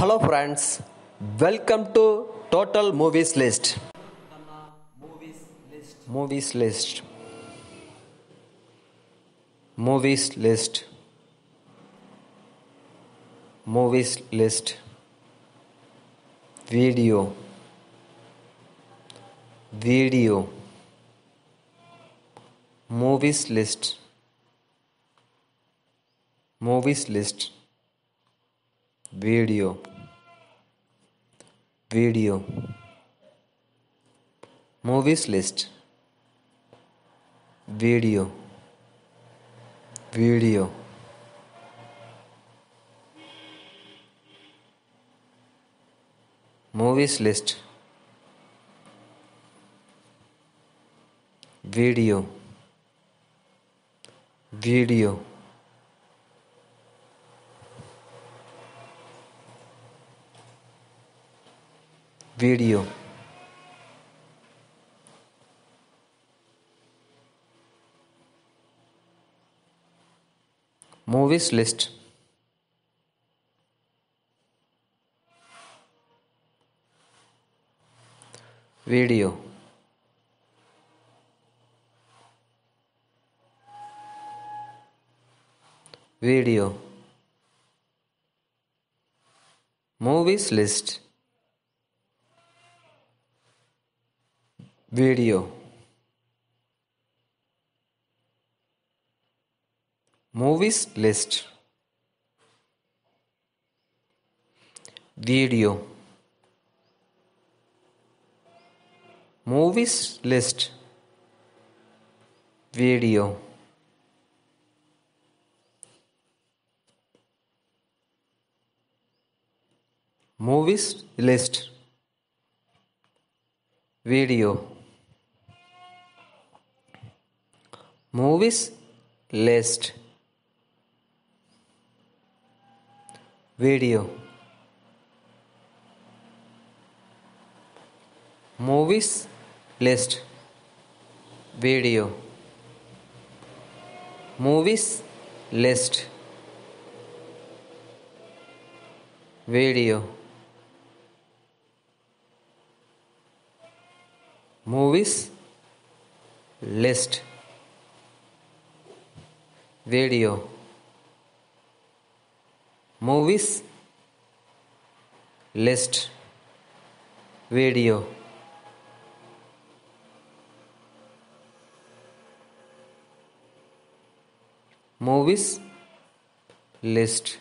Hello friends, welcome to Total Movies List. Movies List. Movies List. Movies List. Movies List. Video. Video. Movies List. Movies List. Video. Video. Movies list. Video. Video. Movies list. Video. Video. Video. Movies list. Video. Video. Movies list. Video. Movies list video movies list video movies list video Movies list. Video. Movies list. Video. Movies list. Video. Movies list. Video. Movies list. Video. Movies list.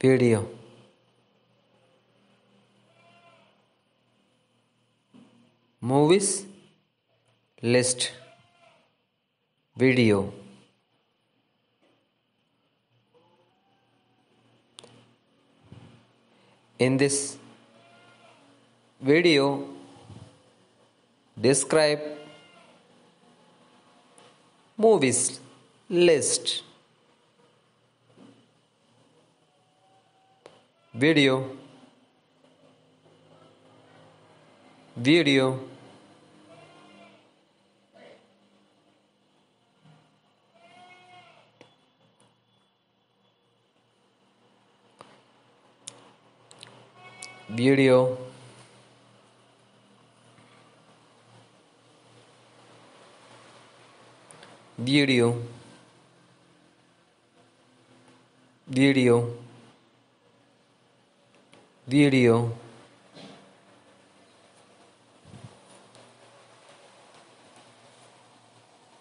Video. Movies list. Video. In this video, describe movies list. Video. Video. Video. Video. Video. Video.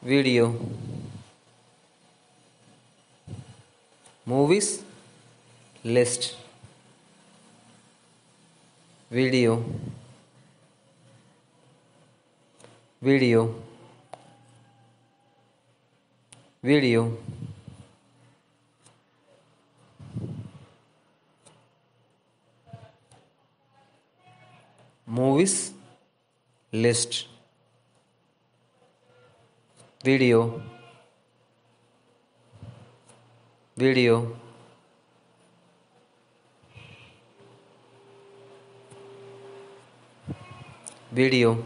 Video. Movies list. Video. Video. Video. Movies list. Video. Video. Video.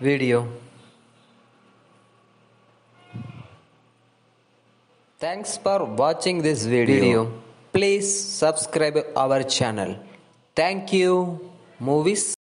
video. Thanks for watching this video. Please subscribe our channel. Thank you. Movies